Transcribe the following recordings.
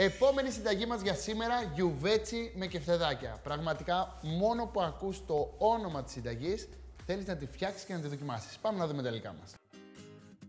Επόμενη συνταγή μας για σήμερα, γιουβέτσι με κεφτεδάκια. Πραγματικά, μόνο που ακούς το όνομα της συνταγής, θέλεις να τη φτιάξεις και να τη δοκιμάσεις. Πάμε να δούμε τα υλικά μας.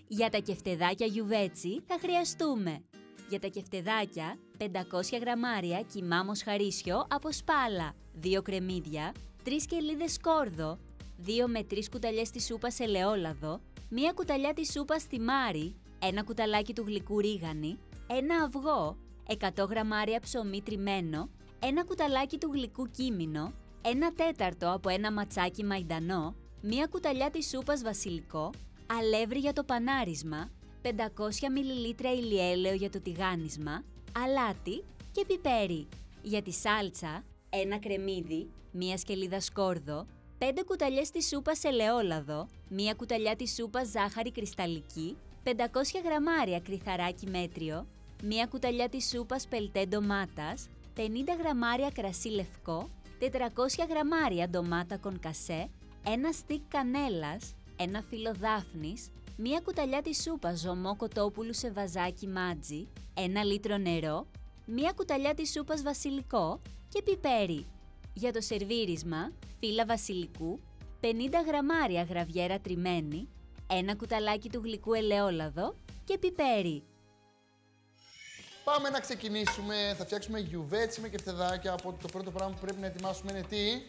Για τα κεφτεδάκια γιουβέτσι θα χρειαστούμε για τα κεφτεδάκια 500 γραμμάρια κιμά μοσχαρίσιο από σπάλα, 2 κρεμμύδια, 3 κελίδες σκόρδο, 2 με 3 κουταλιές της σούπας ελαιόλαδο, 1 κουταλιά της σούπας θυμάρι, 1 κουταλάκι του γλυκού ρίγανη, 1 αυγό, 100 γραμμάρια ψωμί τριμμένο, 1 κουταλάκι του γλυκού κίμινο, 1 τέταρτο από ένα ματσάκι μαϊντανό, 1 κουταλιά της σούπας βασιλικό, αλεύρι για το πανάρισμα, 500 ml ηλιέλαιο για το τηγάνισμα, αλάτι και πιπέρι. Για τη σάλτσα, ένα κρεμμύδι, μία σκελίδα σκόρδο, 5 κουταλιές της σούπας ελαιόλαδο, μία κουταλιά της σούπας ζάχαρη κρυσταλλική, 500 γραμμάρια κρυθαράκι μέτριο, μία κουταλιά της σούπας πελτέ ντομάτας, 50 γραμμάρια κρασί λευκό, 400 γραμμάρια ντομάτα κονκασέ, ένα στικ κανέλας, ένα φύλλο δάφνης, μία κουταλιά της σούπας ζωμό κοτόπουλου σε βαζάκι μάτζι, ένα λίτρο νερό, μία κουταλιά της σούπας βασιλικό και πιπέρι. Για το σερβίρισμα, φύλλα βασιλικού, 50 γραμμάρια γραβιέρα τριμμένη, ένα κουταλάκι του γλυκού ελαιόλαδο και πιπέρι. Πάμε να ξεκινήσουμε. Θα φτιάξουμε γιουβέτσι με κεφτεδάκια. Από το πρώτο πράγμα που πρέπει να ετοιμάσουμε είναι τι;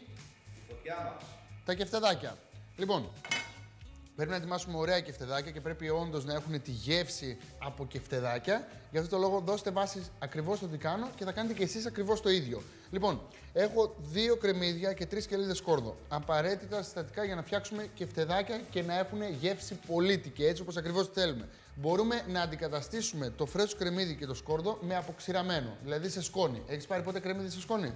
Φωτιά μας. Τα κεφτεδάκια. Λοιπόν, Πρέπει να ετοιμάσουμε ωραία κεφτεδάκια και πρέπει όντως να έχουν τη γεύση από κεφτεδάκια. Γι' αυτό το λόγο δώστε βάση ακριβώς το τι κάνω και θα κάνετε και εσείς ακριβώς το ίδιο. Λοιπόν, έχω δύο κρεμμύδια και τρεις κελίδε σκόρδο. Απαραίτητα συστατικά για να φτιάξουμε κεφτεδάκια και να έχουν γεύση πολίτικη, έτσι όπως ακριβώς θέλουμε. Μπορούμε να αντικαταστήσουμε το φρέσκο κρεμμύδι και το σκόρδο με αποξηραμένο, δηλαδή σε σκόνη. Έχεις πάρει ποτέ κρεμμύδι σε σκόνη;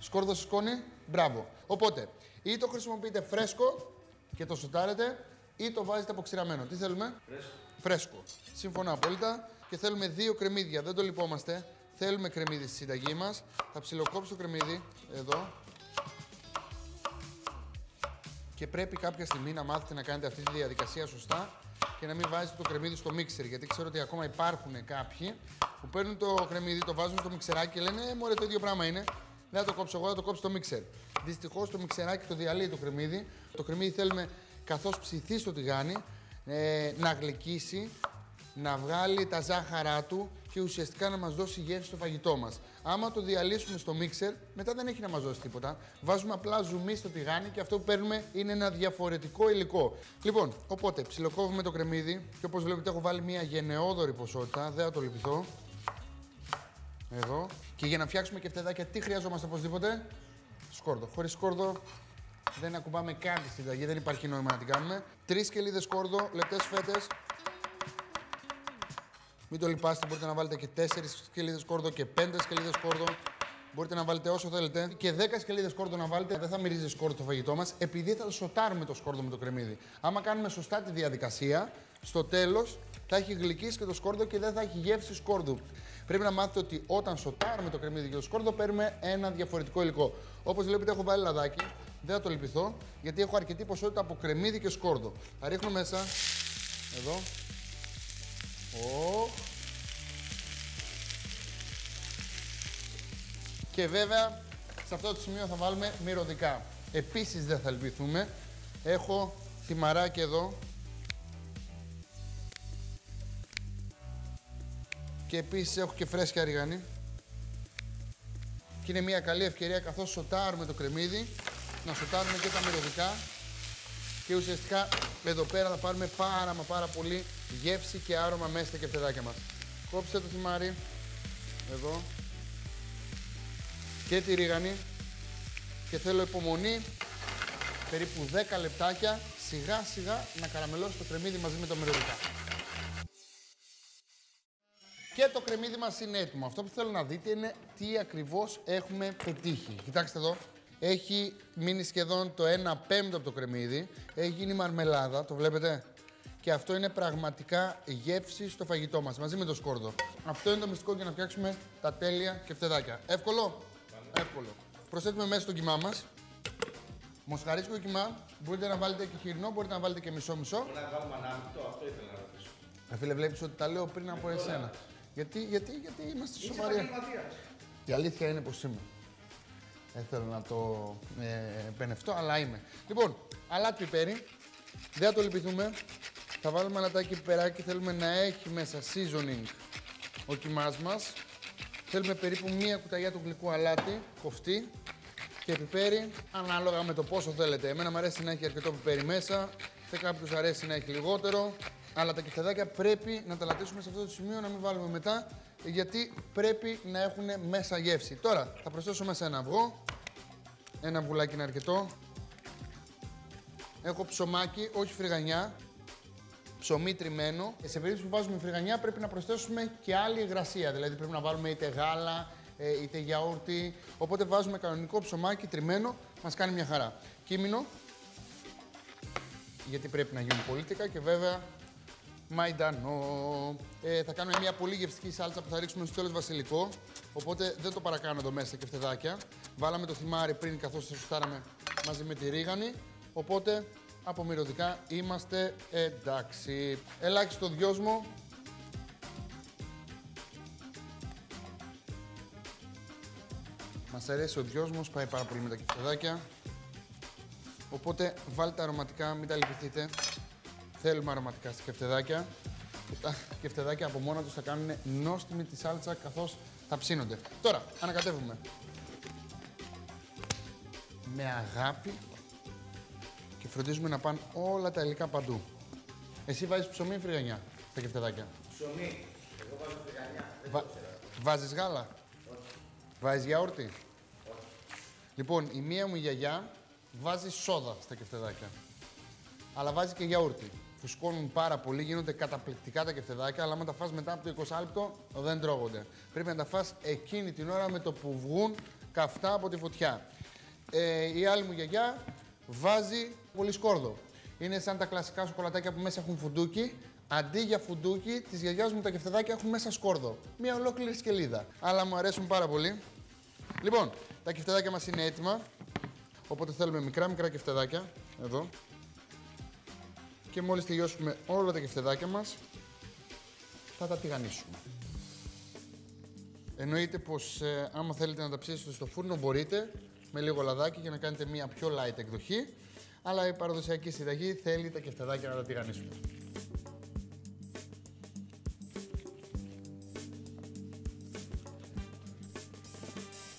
Σκόρδο σε σκόνη, μπράβο. Οπότε, ή το χρησιμοποιείτε φρέσκο και το σοτάρετε, ή το βάζετε αποξηραμένο. Τι θέλουμε; Φρέσκο. Φρέσκο. Συμφωνώ απόλυτα. Και θέλουμε δύο κρεμμύδια. Δεν το λυπόμαστε. Θέλουμε κρεμμύδι στη συνταγή μας. Θα ψιλοκόψω το κρεμμύδι εδώ. Και πρέπει κάποια στιγμή να μάθετε να κάνετε αυτή τη διαδικασία σωστά και να μην βάζετε το κρεμμύδι στο μίξερ. Γιατί ξέρω ότι ακόμα υπάρχουν κάποιοι που παίρνουν το κρεμμύδι, το βάζουν στο μιξεράκι και λένε Ε, μωρέ, το ίδιο πράγμα είναι. Δεν θα το κόψω εγώ, θα το κόψω στο μίξερ. Δυστυχώς το μιξεράκι το διαλύει το κρεμμύδι. Το κρεμμύδι θέλουμε καθώς ψηθεί στο τηγάνι ε, να γλυκίσει, να βγάλει τα ζάχαρά του και ουσιαστικά να μας δώσει γεύση στο φαγητό μας. Άμα το διαλύσουμε στο μίξερ, μετά δεν έχει να μας δώσει τίποτα. Βάζουμε απλά ζουμί στο τηγάνι και αυτό που παίρνουμε είναι ένα διαφορετικό υλικό. Λοιπόν, οπότε ψιλοκόβουμε το κρεμμύδι και όπως βλέπετε έχω βάλει μια γενναιόδορη ποσότητα, δεν θα το λυπηθώ. Εδώ. Και για να φτιάξουμε κεφτεδάκια, τι χρειαζόμαστε οπωσδήποτε; Σκόρδο. Χωρίς σκόρδο δεν ακουμπάμε καν τη συνταγή, δεν υπάρχει νόημα να την κάνουμε. Τρεις κελίδε κόρδο, λεπτές φέτες. Μην το λυπάστε, μπορείτε να βάλετε και τέσσερις σκελίδες κόρδο και πέντε σκελίδες κόρδο. Μπορείτε να βάλετε όσο θέλετε. Και 10 σκελίδες κόρδο να βάλετε. Δεν θα μυρίζει σκόρδο το φαγητό μας, επειδή θα σοτάρουμε το σκόρδο με το κρεμμύδι. Άμα κάνουμε σωστά τη διαδικασία, στο τέλος θα έχει γλυκίσει και το σκόρδο και δεν θα έχει γεύση σκόρδου. Πρέπει να μάθετε ότι όταν σοτάρουμε το κρεμμύδι και το σκόρδο, παίρνουμε ένα διαφορετικό υλικό. Όπως βλέπετε, έχω βάλει λαδάκι. Δεν θα το λυπηθώ, γιατί έχω αρκετή ποσότητα από κρεμμύδι και σκόρδο. Θα ρίχνω μέσα. Εδώ. Ο. Και βέβαια, σε αυτό το σημείο θα βάλουμε μυρωδικά. Επίσης δεν θα λυπηθούμε. Έχω θυμαράκι εδώ. Και επίσης έχω και φρέσκια ρίγανη. Και είναι μια καλή ευκαιρία καθώς σοτάρουμε το κρεμμύδι να σοτάρουμε και τα μυρωδικά και ουσιαστικά εδώ πέρα θα πάρουμε πάρα μα πάρα πολύ γεύση και άρωμα μέσα στα κεφτεδάκια μας. Κόψτε το θυμάρι, εδώ, και τη ρίγανη και θέλω υπομονή περίπου 10 λεπτάκια σιγά σιγά να καραμελώσει το κρεμμύδι μαζί με τα μυρωδικά. Και το κρεμμύδι μας είναι έτοιμο. Αυτό που θέλω να δείτε είναι τι ακριβώς έχουμε πετύχει. Κοιτάξτε εδώ, έχει μείνει σχεδόν το 1 πέμπτο από το κρεμμύδι. Έχει γίνει μαρμελάδα, το βλέπετε. Και αυτό είναι πραγματικά γεύση στο φαγητό μας, μαζί με το σκόρδο. Αυτό είναι το μυστικό για να φτιάξουμε τα τέλεια κεφτεδάκια. Εύκολο; Εύκολο. Προσθέτουμε μέσα στο κιμά μας. Μοσχαρίσκο κιμά. Μπορείτε να βάλετε και χοιρινό, μπορείτε να βάλετε και μισό-μισό. Μπορεί να βάλουμε ανάμεικτο, αυτό ήθελα να ρωτήσω. Ε, φίλε, βλέπεις ότι τα λέω πριν από εσένα. Γιατί, γιατί, γιατί είμαστε σοβαροί. Η αλήθεια είναι πως είμαι. Δεν θέλω να το ε, πενευτώ, αλλά είμαι. Λοιπόν, αλάτι πιπέρι. Δεν θα το λυπηθούμε. Θα βάλουμε αλατάκι πιπεράκι. Θέλουμε να έχει μέσα seasoning ο κοιμάς μας. Θέλουμε περίπου μία κουταλιά του γλυκού αλάτι, κοφτή και πιπέρι, ανάλογα με το πόσο θέλετε. Εμένα μου αρέσει να έχει αρκετό πιπέρι μέσα, σε κάποιους αρέσει να έχει λιγότερο. Αλλά τα κεφτεδάκια πρέπει να τα λατήσουμε σε αυτό το σημείο, να μην βάλουμε μετά, γιατί πρέπει να έχουν μέσα γεύση. Τώρα θα προσθέσω μέσα ένα αυγό. Ένα αυγουλάκι είναι αρκετό. Έχω ψωμάκι, όχι φρυγανιά. Ψωμί τριμμένο. Σε περίπτωση που βάζουμε φρυγανιά πρέπει να προσθέσουμε και άλλη υγρασία. Δηλαδή πρέπει να βάλουμε είτε γάλα, ε, είτε γιαούρτι. Οπότε βάζουμε κανονικό ψωμάκι τριμμένο, μας κάνει μια χαρά. Κίμινο, γιατί πρέπει να γίνουν πολίτικα και βέβαια μαϊντανό. Ε, θα κάνουμε μια πολύ γευστική σάλτσα που θα ρίξουμε στο τέλος βασιλικό, οπότε δεν το παρακάνω εδώ μέσα και φτεδάκια. Βάλαμε το θυμάρι πριν καθώς το σουτάραμε μαζί με τη ρίγανη, οπότε απομυρωδικά είμαστε εντάξει. Ελάχιστο δυόσμο, Μας αρέσει ο δυόσμος, πάει πάρα πολύ με τα κεφτεδάκια. Οπότε βάλτε αρωματικά, μην τα λυπηθείτε. Θέλουμε αρωματικά στα κεφτεδάκια. Και τα κεφτεδάκια από μόνα τους θα κάνουν νόστιμη τη σάλτσα καθώς θα ψήνονται. Τώρα, ανακατεύουμε. Με αγάπη και φροντίζουμε να πάνε όλα τα υλικά παντού. Εσύ βάζεις ψωμί ή φρυγανιά στα κεφτεδάκια. Ψωμί. Εγώ βάζω φρυγανιά. Βα... Βάζεις γάλα; Βάζεις γιαούρτι; Λοιπόν, η μία μου γιαγιά βάζει σόδα στα κεφτεδάκια. Αλλά βάζει και γιαούρτι. Φουσκώνουν πάρα πολύ, γίνονται καταπληκτικά τα κεφτεδάκια, αλλά άμα τα φας μετά από το 20 λεπτό δεν τρώγονται. Πρέπει να τα φας εκείνη την ώρα με το που βγουν καυτά από τη φωτιά. Ε, η άλλη μου γιαγιά βάζει πολύ σκόρδο. Είναι σαν τα κλασικά σοκολατάκια που μέσα έχουν φουντούκι. Αντί για φουντούκι, της γιαγιάς μου τα κεφτεδάκια έχουν μέσα σκόρδο. Μια ολόκληρη σκελίδα. Αλλά μου αρέσουν πάρα πολύ. Λοιπόν, τα κεφτεδάκια μας είναι έτοιμα. Οπότε θέλουμε μικρά μικρά κεφτεδάκια. Εδώ. Και μόλις τελειώσουμε όλα τα κεφτεδάκια μας, θα τα τηγανίσουμε. Εννοείται πως ε, άμα θέλετε να τα ψήσετε στο φούρνο μπορείτε με λίγο λαδάκι για να κάνετε μια πιο light εκδοχή. Αλλά η παραδοσιακή συνταγή θέλει τα κεφτεδάκια να τα τηγανίσουμε.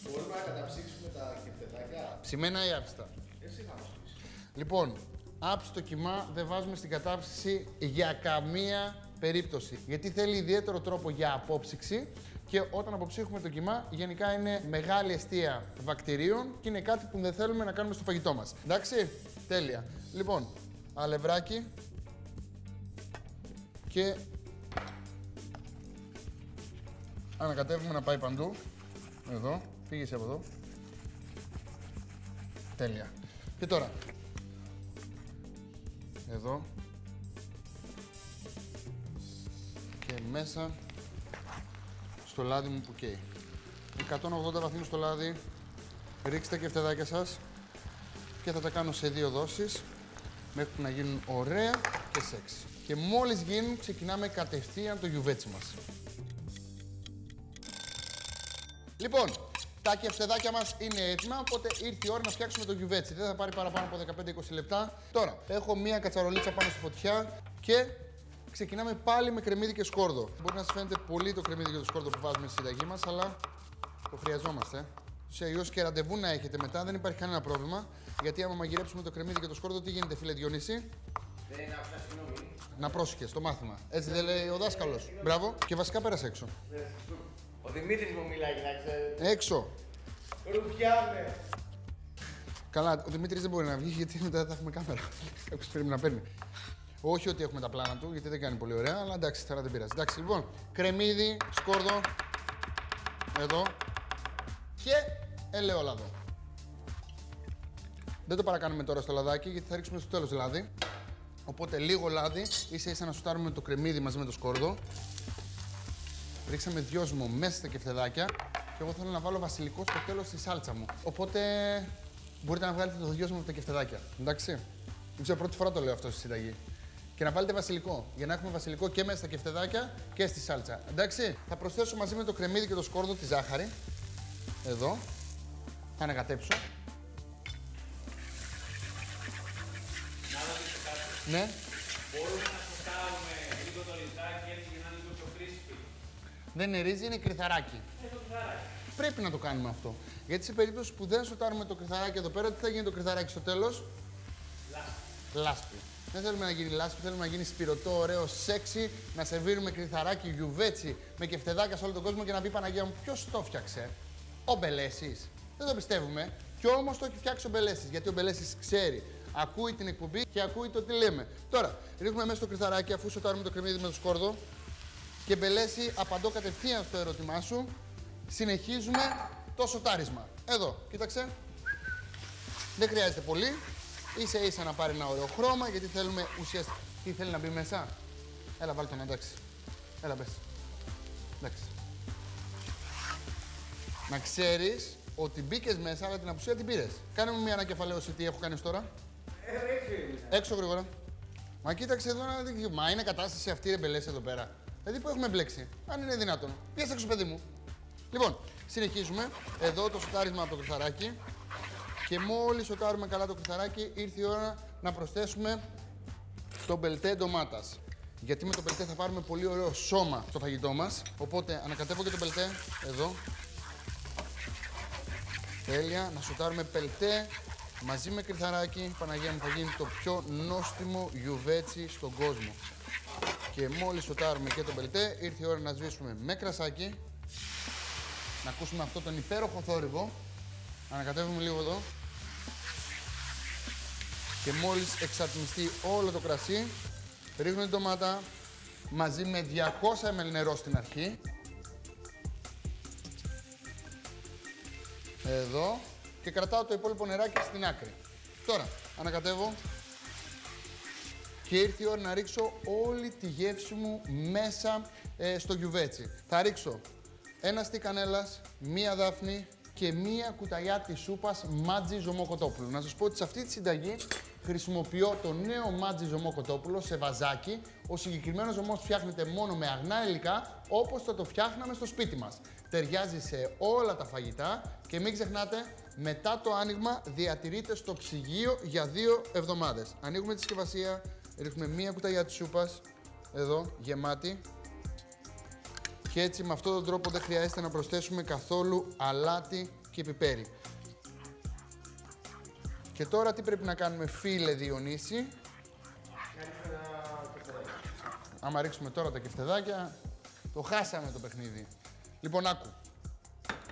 Μπορούμε να καταψύξουμε τα κεφτεδάκια; Ψημένα ή άψτα. Εσύ θα μας πεις. Λοιπόν, άψτο κιμά δεν βάζουμε στην κατάψυξη για καμία περίπτωση. Γιατί θέλει ιδιαίτερο τρόπο για απόψυξη και όταν αποψύχουμε το κιμά, γενικά είναι μεγάλη αιστεία βακτηρίων και είναι κάτι που δεν θέλουμε να κάνουμε στο φαγητό μας. Εντάξει, τέλεια. Λοιπόν, αλευράκι και ανακατεύουμε να πάει παντού. Εδώ, φύγεις από εδώ. Τέλεια. Και τώρα, εδώ και μέσα στο λάδι μου που καίει. 180 βαθμούς στο λάδι, ρίξτε και φτεδάκια σας και θα τα κάνω σε δύο δόσεις μέχρι να γίνουν ωραία και σεξ. Και μόλις γίνουν ξεκινάμε κατευθείαν το γιουβέτσι μας. Λοιπόν, τα κεφτεδάκια μας είναι έτοιμα, οπότε ήρθε η ώρα να φτιάξουμε το γιουβέτσι. Δεν θα πάρει παραπάνω από 15-20 λεπτά. Τώρα, έχω μία κατσαρολίτσα πάνω στη φωτιά και ξεκινάμε πάλι με κρεμμύδι και σκόρδο. Μπορεί να σας φαίνεται πολύ το κρεμμύδι και το σκόρδο που βάζουμε στη συνταγή μας, αλλά το χρειαζόμαστε. Σε αλλιώ και ραντεβού να έχετε μετά, δεν υπάρχει κανένα πρόβλημα. Γιατί άμα μαγειρέψουμε το κρεμμύδι και το σκόρδο, τι γίνεται, φίλε Διονύση; Δεν άκουσα συγγνώμη. Να πρόσεχες το μάθημα. Έτσι δεν λέει ο δάσκαλος. Μπράβο. Και βασικά πέρασε έξω. Ο Δημήτρης μου μιλάει, να ξέρετε. Έξω. Ρουφιάμε. Καλά, ο Δημήτρης δεν μπορεί να βγει γιατί μετά δεν θα έχουμε κάμερα. Κάποιος πρέπει να παίρνει. Όχι ότι έχουμε τα πλάνα του, γιατί δεν κάνει πολύ ωραία, αλλά εντάξει, τώρα δεν πειράζει. Εντάξει, λοιπόν, κρεμμύδι, σκόρδο, εδώ και ελαιόλαδο. Δεν το παρακάνουμε τώρα στο λαδάκι, γιατί θα ρίξουμε στο τέλος λάδι. Οπότε λίγο λάδι, ίσα ίσα να σουτάρουμε το κρεμμύδι μαζί με το σκόρδο. Ρίξαμε δυόσμο μέσα στα κεφτεδάκια και εγώ θέλω να βάλω βασιλικό στο τέλος στη σάλτσα μου. Οπότε μπορείτε να βγάλετε το δυόσμο από τα κεφτεδάκια. Εντάξει; Δεν ξέρω, πρώτη φορά το λέω αυτό στη συνταγή. Και Και να βάλετε βασιλικό. Για να έχουμε βασιλικό και μέσα στα κεφτεδάκια και στη σάλτσα. Εντάξει; Θα προσθέσω μαζί με το κρεμμύδι και το σκόρδο τη ζάχαρη. Εδώ. Θα ανακατέψω. Ναι. Μπορούμε να σοτάρουμε λίγο το ρυζάκι έτσι για να είναι λίγο πιο crispy. Δεν είναι ρύζι, είναι κρυθαράκι. Πρέπει να το κάνουμε αυτό. Γιατί σε περίπτωση που δεν σοτάρουμε το κρυθαράκι εδώ πέρα, τι θα γίνει το κρυθαράκι στο τέλος; Λάσπη. Δεν θέλουμε να γίνει λάσπη, θέλουμε να γίνει σπυρωτό, ωραίο, σεξι, να σερβίρουμε κρυθαράκι, γιουβέτσι, με κεφτεδάκια σε όλο τον κόσμο και να πει Παναγία μου, ποιος το φτιάξε; Ο Μπελέσης. Δεν το πιστεύουμε. Κι όμως το έχει φτιάξει ο Μπελέσης. Γιατί ο Μπελέσης ξέρει. Ακούει την εκπομπή και ακούει το τι λέμε. Τώρα, ρίχνουμε μέσα στο κρυθαράκι αφού σοτάρουμε το κρεμμύδι με το σκόρδο. Και Μπελέση, απαντώ κατευθείαν στο ερώτημά σου. Συνεχίζουμε το σοτάρισμα. Εδώ, κοίταξε. Δεν χρειάζεται πολύ. Ίσα ίσα να πάρει ένα ωραίο χρώμα γιατί θέλουμε ουσιαστικά. Τι θέλει να μπει μέσα; Έλα, βάλει τον εντάξει. Έλα, πες. Εντάξει. Να ξέρεις ότι μπήκες μέσα, αλλά την απουσία την πήρες. Κάνε μου μια ανακεφαλαίωση τι έχω κάνει ως τώρα. Έξω γρήγορα. Μα κοίταξε εδώ να δει. Μα είναι κατάσταση αυτή ρε μπελές εδώ πέρα. Δηλαδή που έχουμε μπλέξει; Αν είναι δυνατόν. Πιάσε έξω, παιδί μου. Λοιπόν, συνεχίζουμε. Εδώ το σοτάρισμα από το κρυθαράκι. Και μόλις σοτάρουμε καλά το κρυθαράκι, ήρθε η ώρα να προσθέσουμε το μπελτέ ντομάτας. Γιατί με το μπελτέ θα πάρουμε πολύ ωραίο σώμα στο φαγητό μας. Οπότε ανακατεύω και το μπελτέ εδώ. Τέλεια. Να σοτάρουμε πελτέ μαζί με κρυθαράκι. Παναγία μου θα γίνει το πιο νόστιμο γιουβέτσι στον κόσμο. Και μόλις σοτάρουμε και το μπελτέ, ήρθε η ώρα να σβήσουμε με κρασάκι. Να ακούσουμε αυτό τον υπέροχο θόρυβο. Ανακατεύουμε λίγο εδώ. Και μόλις εξατμιστεί όλο το κρασί, ρίχνω την ντομάτα μαζί με 200 ml νερό στην αρχή. Εδώ. Και κρατάω το υπόλοιπο νεράκι στην άκρη. Τώρα, ανακατεύω. Και ήρθε η ώρα να ρίξω όλη τη γεύση μου μέσα ε, στο γιουβέτσι. Θα ρίξω ένα στί κανέλας, μία δάφνη και μία κουταλιά της σούπας μάτζι ζωμό κοτόπουλου. Να σας πω ότι σε αυτή τη συνταγή χρησιμοποιώ το νέο μάτζι ζωμό κοτόπουλο σε βαζάκι. Ο συγκεκριμένος ζωμός φτιάχνεται μόνο με αγνά υλικά, όπως θα το φτιάχναμε στο σπίτι μας. Ταιριάζει σε όλα τα φαγητά και μην ξεχνάτε, μετά το άνοιγμα διατηρείται στο ψυγείο για δύο εβδομάδες. Ανοίγουμε τη συσκευασία, ρίχνουμε μία κουταλιά της σούπας, εδώ, γεμάτη. Και έτσι με αυτόν τον τρόπο δεν χρειάζεται να προσθέσουμε καθόλου αλάτι και πιπέρι. Και τώρα τι πρέπει να κάνουμε φίλε Διονύση; Άμα ρίξουμε τώρα τα κεφτεδάκια, το χάσαμε το παιχνίδι. Λοιπόν, άκου.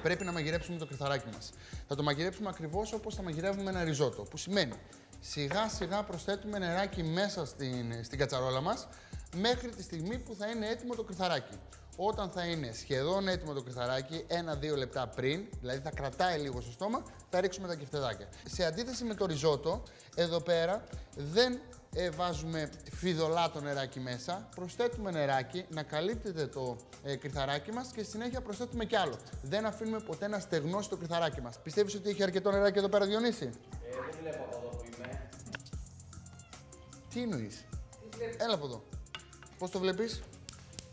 Πρέπει να μαγειρέψουμε το κρυθαράκι μας. Θα το μαγειρέψουμε ακριβώς όπως θα μαγειρεύουμε ένα ριζότο. Που σημαίνει σιγά σιγά προσθέτουμε νεράκι μέσα στην, στην κατσαρόλα μας μέχρι τη στιγμή που θα είναι έτοιμο το κρυθαράκι. Όταν θα είναι σχεδόν έτοιμο το κρυθαράκι, ένα-δύο λεπτά πριν, δηλαδή θα κρατάει λίγο στο στόμα, θα ρίξουμε τα κεφτεδάκια. Σε αντίθεση με το ριζότο, εδώ πέρα δεν ε, βάζουμε φιδωλάτο νεράκι μέσα, προσθέτουμε νεράκι, να καλύπτεται το ε, κρυθαράκι μας και στη συνέχεια προσθέτουμε κι άλλο. Δεν αφήνουμε ποτέ να στεγνώσει το κρυθαράκι μας. Πιστεύεις ότι έχει αρκετό νεράκι εδώ πέρα, Διονύση; Ε, δεν βλέπω από εδώ που είμαι. Τι εννοείς; Έλα από εδώ. Πώς το βλέπεις;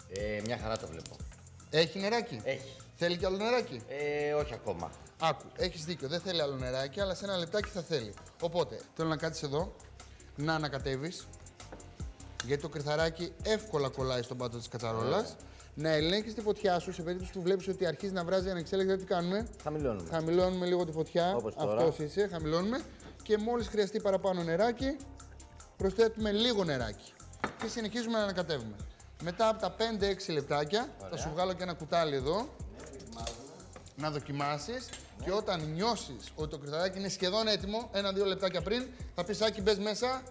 Ε, μια χαρά το βλέπω. Έχει νεράκι; Έχει. Θέλει κι άλλο νεράκι; Ε, όχι ακόμα. Άκου, έχεις δίκιο. Δεν θέλει άλλο νεράκι, αλλά σε ένα λεπτάκι θα θέλει. Οπότε, θέλω να κάτσεις εδώ, να ανακατεύεις. Γιατί το κρυθαράκι εύκολα κολλάει στον πάτο της κατσαρόλας. Να ελέγχεις τη φωτιά σου σε περίπτωση που βλέπεις ότι αρχίζει να βράζει ανεξέλεγκτα. Τι κάνουμε. Χαμηλώνουμε. Χαμηλώνουμε λίγο τη φωτιά. Όπως τώρα. Αυτός είσαι, χαμηλώνουμε. Και μόλις χρειαστεί παραπάνω νεράκι, προσθέτουμε λίγο νεράκι. Και συνεχίζουμε να ανακατεύουμε. Μετά από τα 5-6 λεπτάκια, θα σου βγάλω και ένα κουτάλι εδώ. να δοκιμάσεις και όταν νιώσεις ότι το κρυθαράκι είναι σχεδόν έτοιμο, ένα-δύο λεπτάκια πριν, θα πεις Άκη μπες μέσα,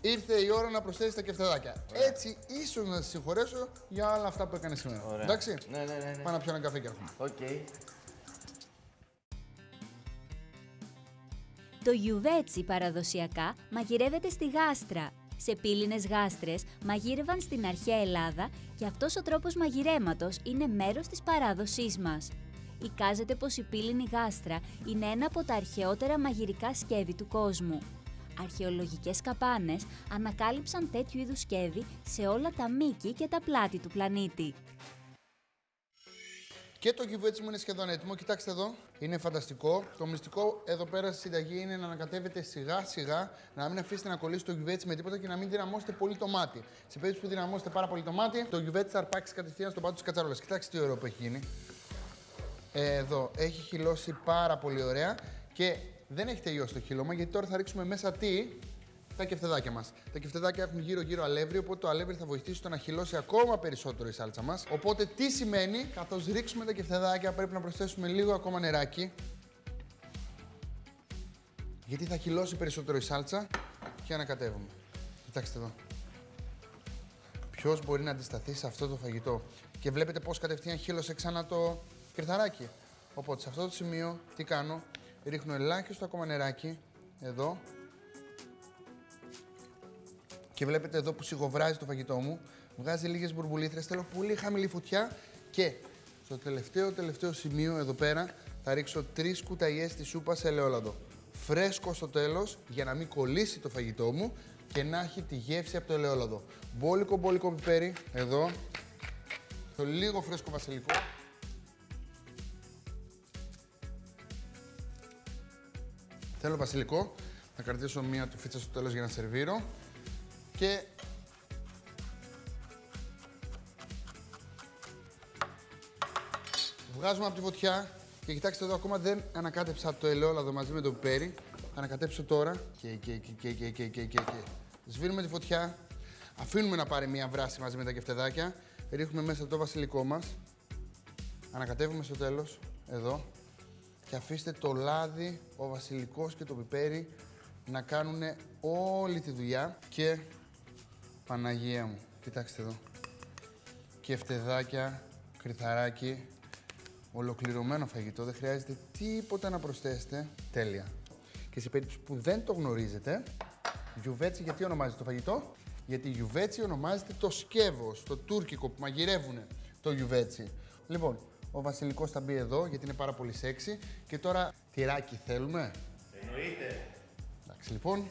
ήρθε η ώρα να προσθέσεις τα κεφτεδάκια. Έτσι ίσως να σε συγχωρέσω για όλα αυτά που έκανες σήμερα. Ωραία. Εντάξει, Ναι, ναι, ναι. ναι. πάμε να πιω ένα καφέ και έρχομαι. Οκ. Το γιουβέτσι παραδοσιακά μαγειρεύεται στη γάστρα. Σε πύληνες γάστρες μαγείρευαν στην αρχαία Ελλάδα και αυτός ο τρόπος μαγειρέματος είναι μέρος της παράδοσής μας. Εικάζεται πως η πύληνη γάστρα είναι ένα από τα αρχαιότερα μαγειρικά σκεύη του κόσμου. Αρχαιολογικές καπάνες ανακάλυψαν τέτοιου είδους σκεύη σε όλα τα μήκη και τα πλάτη του πλανήτη. Και το κυβέρνηση μου είναι σχεδόν έτοιμο. Κοιτάξτε εδώ. Είναι φανταστικό. Το μυστικό εδώ πέρα στη συνταγή είναι να ανακατεύετε σιγά σιγά, να μην αφήσετε να κολλήσει το γιουβέτσι με τίποτα και να μην δυναμώσετε πολύ το μάτι. Σε περίπτωση που δυναμώσετε πάρα πολύ το μάτι, το γιουβέτσι θα αρπάξει κατευθείαν στον πάτο της κατσαρόλας. Κοιτάξτε τι ωραίο που έχει γίνει. Ε, Εδώ έχει χυλώσει πάρα πολύ ωραία και δεν έχει τελειώσει το χύλωμα γιατί τώρα θα ρίξουμε μέσα τι; Τα κεφτεδάκια μας. Τα κεφτεδάκια έχουν γύρω-γύρω αλεύρι, οπότε το αλεύρι θα βοηθήσει στο να χυλώσει ακόμα περισσότερο η σάλτσα μας. Οπότε τι σημαίνει, καθώς ρίξουμε τα κεφτεδάκια, πρέπει να προσθέσουμε λίγο ακόμα νεράκι. Γιατί θα χυλώσει περισσότερο η σάλτσα και ανακατεύουμε. Κοιτάξτε εδώ. Ποιος μπορεί να αντισταθεί σε αυτό το φαγητό; Και βλέπετε πώς κατευθείαν χύλωσε ξανά το κρυθαράκι. Οπότε σε αυτό το σημείο τι κάνω, ρίχνω ελάχιστο ακόμα νεράκι εδώ και βλέπετε εδώ που σιγοβράζει το φαγητό μου, βγάζει λίγες μπουρμπουλήθρες, θέλω πολύ χαμηλή φωτιά και στο τελευταίο τελευταίο σημείο εδώ πέρα θα ρίξω τρεις κουταλιές της σούπας σε ελαιόλαδο. Φρέσκο στο τέλος για να μην κολλήσει το φαγητό μου και να έχει τη γεύση από το ελαιόλαδο. Μπόλικο μπόλικο πιπέρι εδώ. Το λίγο φρέσκο βασιλικό. Θέλω βασιλικό. Θα κρατήσω μία τουφίτσα στο τέλος για να σερβίρω και βγάζουμε από τη φωτιά και κοιτάξτε εδώ ακόμα δεν ανακάτεψα το ελαιόλαδο μαζί με το πιπέρι. Θα ανακατέψω τώρα. Και, και, και, και, και, και, και, Σβήνουμε τη φωτιά, αφήνουμε να πάρει μία βράση μαζί με τα κεφτεδάκια, ρίχνουμε μέσα το βασιλικό μας, ανακατεύουμε στο τέλος, εδώ, και αφήστε το λάδι, ο βασιλικός και το πιπέρι να κάνουν όλη τη δουλειά. Και Παναγία μου, κοιτάξτε εδώ. Κεφτεδάκια, κρυθαράκι, ολοκληρωμένο φαγητό, δεν χρειάζεται τίποτα να προσθέσετε. Τέλεια. Και σε περίπτωση που δεν το γνωρίζετε, γιουβέτσι γιατί ονομάζεται το φαγητό; Γιατί γιουβέτσι ονομάζεται το σκεύος, το τουρκικό που μαγειρεύουν το γιουβέτσι. Λοιπόν, ο βασιλικός θα μπει εδώ γιατί είναι πάρα πολύ σεξι. Και τώρα τυράκι θέλουμε; Εννοείται. Εντάξει λοιπόν.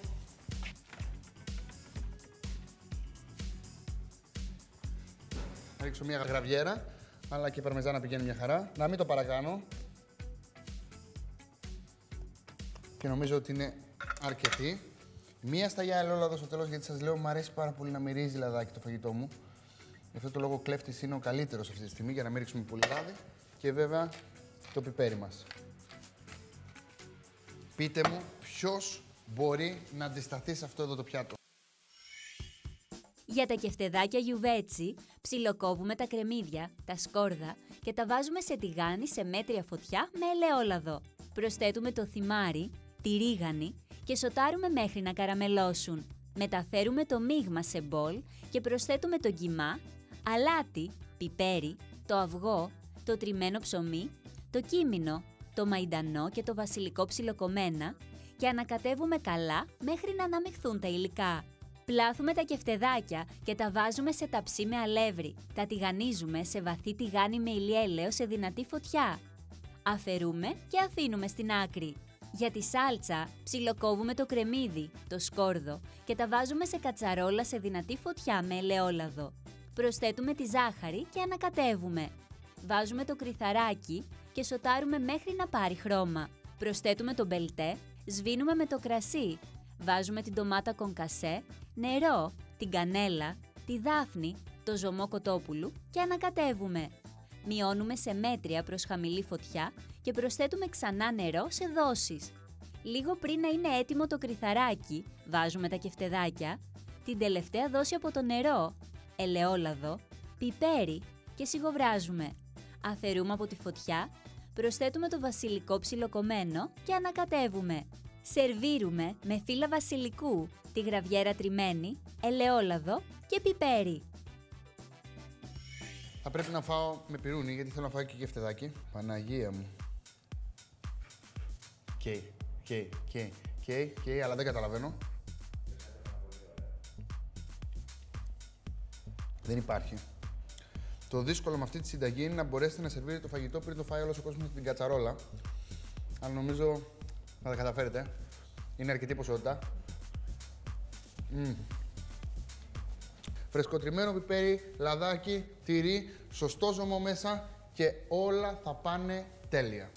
Θα ρίξω μια γραβιέρα, αλλά και η παρμεζάνα πηγαίνει μια χαρά. Να μην το παρακάνω. Και νομίζω ότι είναι αρκετή. Μία σταγιά ελαιόλαδο στο τέλος, γιατί σας λέω μου αρέσει πάρα πολύ να μυρίζει λαδάκι το φαγητό μου. Γι' αυτό το λόγο κλέφτης είναι ο καλύτερος αυτή τη στιγμή για να μην ρίξουμε πολύ λάδι. Και βέβαια το πιπέρι μας. Πείτε μου ποιος μπορεί να αντισταθεί σε αυτό εδώ το πιάτο; Για τα κεφτεδάκια γιουβέτσι, ψιλοκόβουμε τα κρεμμύδια, τα σκόρδα και τα βάζουμε σε τηγάνι σε μέτρια φωτιά με ελαιόλαδο. Προσθέτουμε το θυμάρι, τη ρίγανη και σοτάρουμε μέχρι να καραμελώσουν. Μεταφέρουμε το μείγμα σε μπολ και προσθέτουμε το κιμά, αλάτι, πιπέρι, το αυγό, το τριμμένο ψωμί, το κίμινο, το μαϊντανό και το βασιλικό ψιλοκομμένα και ανακατεύουμε καλά μέχρι να αναμειχθούν τα υλικά. Πλάθουμε τα κεφτεδάκια και τα βάζουμε σε ταψί με αλεύρι. Τα τηγανίζουμε σε βαθύ τηγάνι με ηλιέλαιο σε δυνατή φωτιά. Αφαιρούμε και αφήνουμε στην άκρη. Για τη σάλτσα ψιλοκόβουμε το κρεμμύδι, το σκόρδο και τα βάζουμε σε κατσαρόλα σε δυνατή φωτιά με ελαιόλαδο. Προσθέτουμε τη ζάχαρη και ανακατεύουμε. Βάζουμε το κρυθαράκι και σοτάρουμε μέχρι να πάρει χρώμα. Προσθέτουμε το μπελτέ, σβήνουμε με το κρασί. Βάζουμε την ντομάτα κονκασέ, νερό, την κανέλα, τη δάφνη, το ζωμό κοτόπουλου και ανακατεύουμε. Μειώνουμε σε μέτρια προς χαμηλή φωτιά και προσθέτουμε ξανά νερό σε δόσεις. Λίγο πριν να είναι έτοιμο το κρυθαράκι, βάζουμε τα κεφτεδάκια, την τελευταία δόση από το νερό, ελαιόλαδο, πιπέρι και σιγοβράζουμε. Αφαιρούμε από τη φωτιά, προσθέτουμε το βασιλικό ψιλοκομμένο και ανακατεύουμε. Σερβίρουμε με φύλλα βασιλικού, τη γραβιέρα τριμμένη, ελαιόλαδο και πιπέρι. Θα πρέπει να φάω με πυρούνι γιατί θέλω να φάω και κεφτεδάκι. Παναγία μου. Καίει, καίει, καίει, καίει, καίει, αλλά δεν καταλαβαίνω. Δεν υπάρχει. Το δύσκολο με αυτή τη συνταγή είναι να μπορέσετε να σερβίρετε το φαγητό πριν το φάει όλος ο κόσμος στην κατσαρόλα. Αλλά νομίζω θα τα καταφέρετε. Είναι αρκετή ποσότητα. Φρεσκοτριμμένο πιπέρι, λαδάκι, τυρί, σωστό ζωμό μέσα και όλα θα πάνε τέλεια.